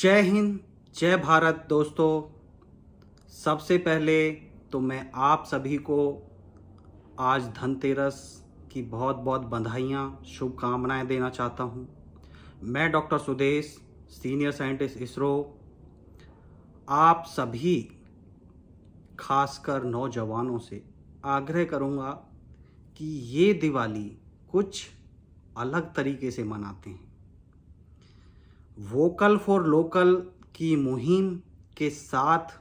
जय हिंद, जय भारत दोस्तों। सबसे पहले तो मैं आप सभी को आज धनतेरस की बहुत बहुत बधाइयाँ, शुभकामनाएँ देना चाहता हूँ। मैं doctor Sudesh, senior scientist ISRO. आप सभी, खासकर नौजवानों से आग्रह करूँगा कि ये दिवाली कुछ अलग तरीके से मनाते हैं। वोकल फॉर लोकल की मुहिम के साथ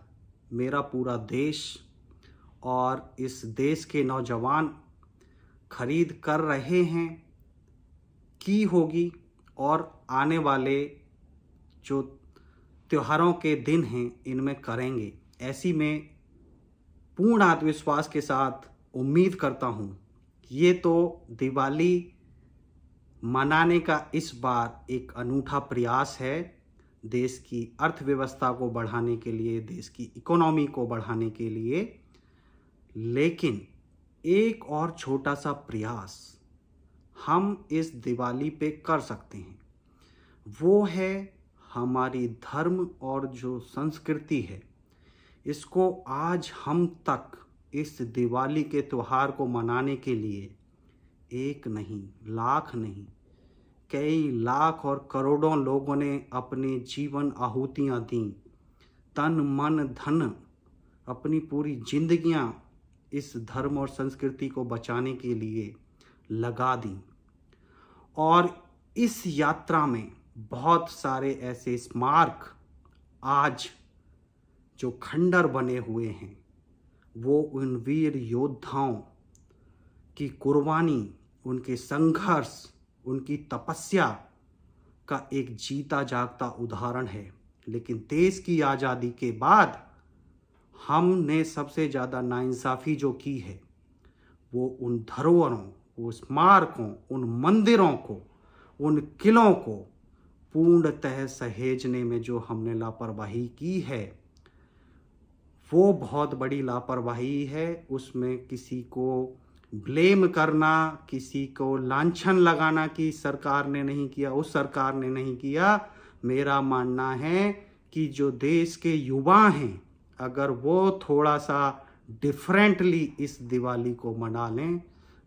मेरा पूरा देश और इस देश के नौजवान खरीद कर रहे हैं, की होगी और आने वाले जो त्योहारों के दिन हैं, इनमें करेंगे। ऐसी में पूर्ण आत्मविश्वास के साथ उम्मीद करता हूँ। ये तो दिवाली मनाने का इस बार एक अनूठा प्रयास है देश की अर्थव्यवस्था को बढ़ाने के लिए, देश की इकोनॉमी को बढ़ाने के लिए। लेकिन एक और छोटा सा प्रयास हम इस दिवाली पे कर सकते हैं। वो है हमारी धर्म और जो संस्कृति है, इसको आज हम तक इस दिवाली के त्यौहार को मनाने के लिए एक नहीं, लाख नहीं कई लाख और करोड़ों लोगों ने अपने जीवन आहुतियाँ दी। तन, मन, धन, अपनी पूरी जिंदगियाँ इस धर्म और संस्कृति को बचाने के लिए लगा दी। और इस यात्रा में बहुत सारे ऐसे स्मारक आज जो खंडर बने हुए हैं, वो उन वीर योद्धाओं की कुर्बानी, उनके संघर्ष उनकी तपस्या का एक जीता जागता उदाहरण है। लेकिन देश की आज़ादी के बाद हमने सबसे ज़्यादा नाइंसाफ़ी जो की है, वो उन धरोहरों वो स्मारकों, उन मंदिरों को, उन किलों को पूर्णतः सहेजने में जो हमने लापरवाही की है, वो बहुत बड़ी लापरवाही है। उसमें किसी को ब्लेम करना, किसी को लांछन लगाना कि सरकार ने नहीं किया, उस सरकार ने नहीं किया, मेरा मानना है कि जो देश के युवा हैं, अगर वो थोड़ा सा डिफरेंटली इस दिवाली को मना लें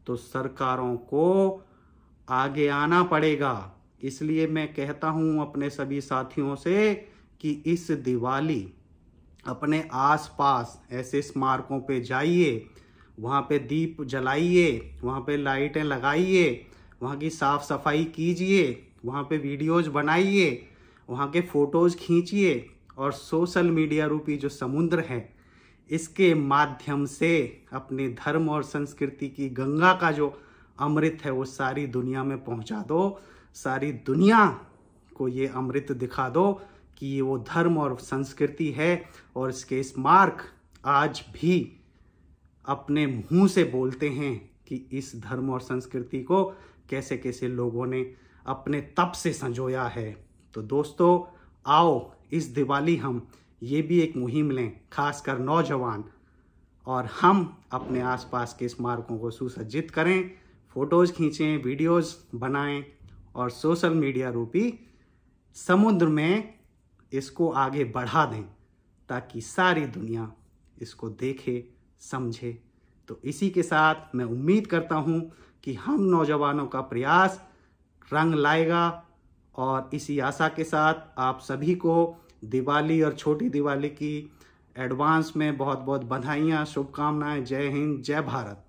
तो सरकारों को आगे आना पड़ेगा। इसलिए मैं कहता हूँ अपने सभी साथियों से कि इस दिवाली अपने आसपास ऐसे स्मारकों पे जाइए वहाँ पे दीप जलाइए, वहाँ पे लाइटें लगाइए, वहाँ की साफ़ सफ़ाई कीजिए, वहाँ पे वीडियोज़ बनाइए, वहाँ के फ़ोटोज़ खींचिए और सोशल मीडिया रूपी जो समुद्र है, इसके माध्यम से अपने धर्म और संस्कृति की गंगा का जो अमृत है वो सारी दुनिया में पहुँचा दो, सारी दुनिया को ये अमृत दिखा दो कि वो धर्म और संस्कृति है और इसके स्मारक आज भी अपने मुँह से बोलते हैं कि इस धर्म और संस्कृति को कैसे कैसे लोगों ने अपने तप से संजोया है। तो दोस्तों, आओ, इस दिवाली हम ये भी एक मुहिम लें, खासकर नौजवान। और हम अपने आसपास के स्मारकों को सुसज्जित करें, फ़ोटोज़ खींचें वीडियोस बनाएँ और सोशल मीडिया रूपी समुद्र में इसको आगे बढ़ा दें, ताकि सारी दुनिया इसको देखे समझे। तो इसी के साथ मैं उम्मीद करता हूँ कि हम नौजवानों का प्रयास रंग लाएगा और इसी आशा के साथ आप सभी को दिवाली और छोटी दिवाली की एडवांस में बहुत बहुत बधाइयाँ, शुभकामनाएँ, जय हिंद, जय भारत।